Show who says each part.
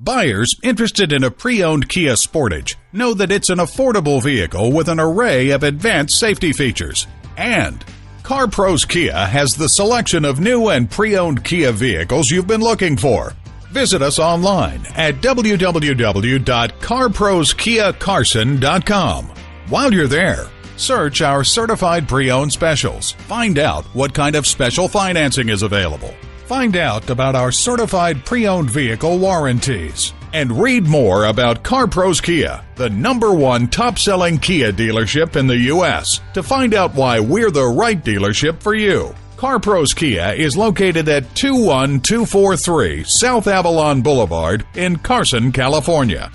Speaker 1: Buyers interested in a pre-owned Kia Sportage know that it's an affordable vehicle with an array of advanced safety features. And CarPros Kia has the selection of new and pre-owned Kia vehicles you've been looking for. Visit us online at www.carproskiacarson.com. While you're there, search our certified pre-owned specials. Find out what kind of special financing is available. Find out about our certified pre-owned vehicle warranties. And read more about CarPros Kia, the number one top-selling Kia dealership in the U.S. to find out why we're the right dealership for you. CarPros Kia is located at 21243 South Avalon Boulevard in Carson, California.